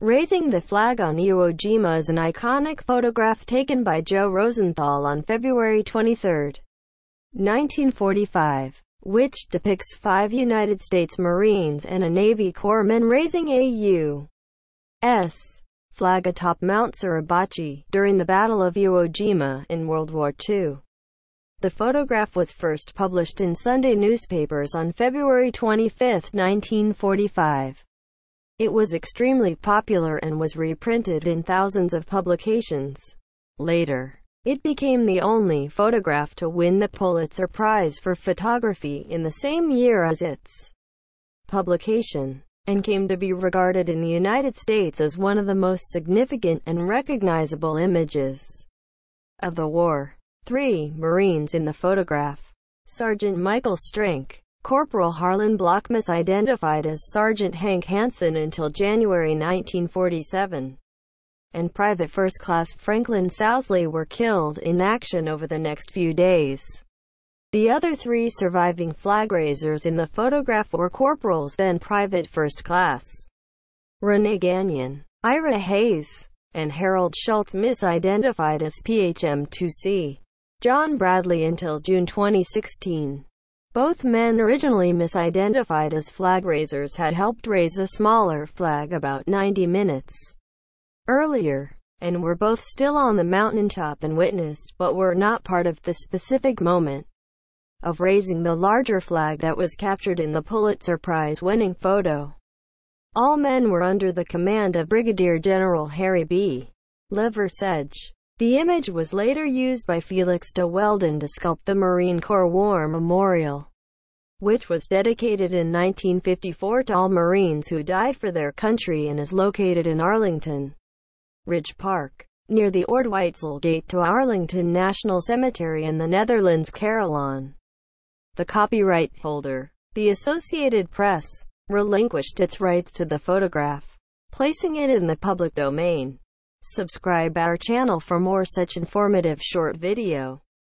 Raising the flag on Iwo Jima is an iconic photograph taken by Joe Rosenthal on February 23, 1945, which depicts five United States Marines and a Navy corpsman raising a U.S. flag atop Mount Suribachi during the Battle of Iwo Jima in World War II. The photograph was first published in Sunday newspapers on February 25, 1945. It was extremely popular and was reprinted in thousands of publications. Later, it became the only photograph to win the Pulitzer Prize for Photography in the same year as its publication, and came to be regarded in the United States as one of the most significant and recognizable images of the war. Three Marines in the photograph. Sergeant Michael Strank, Corporal Harlon Block misidentified as Sergeant Hank Hansen until January 1947, and Private First Class Franklin Sousley were killed in action over the next few days. The other three surviving flag raisers in the photograph were corporals then Private First Class Rene Gagnon, Ira Hayes, and Harold Schultz misidentified as PHM-2C. John Bradley until June 2016. Both men originally misidentified as flag raisers had helped raise a smaller flag about 90 minutes earlier, and were both still on the mountaintop and witnessed, but were not part of the specific moment of raising the larger flag that was captured in the Pulitzer Prize-winning photo. All men were under the command of Brigadier General Harry B. Liversedge. The image was later used by Felix de Weldon to sculpt the Marine Corps War Memorial, which was dedicated in 1954 to all Marines who died for their country and is located in Arlington Ridge Park, near the Ord-Weitzel Gate to Arlington National Cemetery in the Netherlands Carillon. The copyright holder, the Associated Press, relinquished its rights to the photograph, placing it in the public domain. Subscribe our channel for more such informative short video.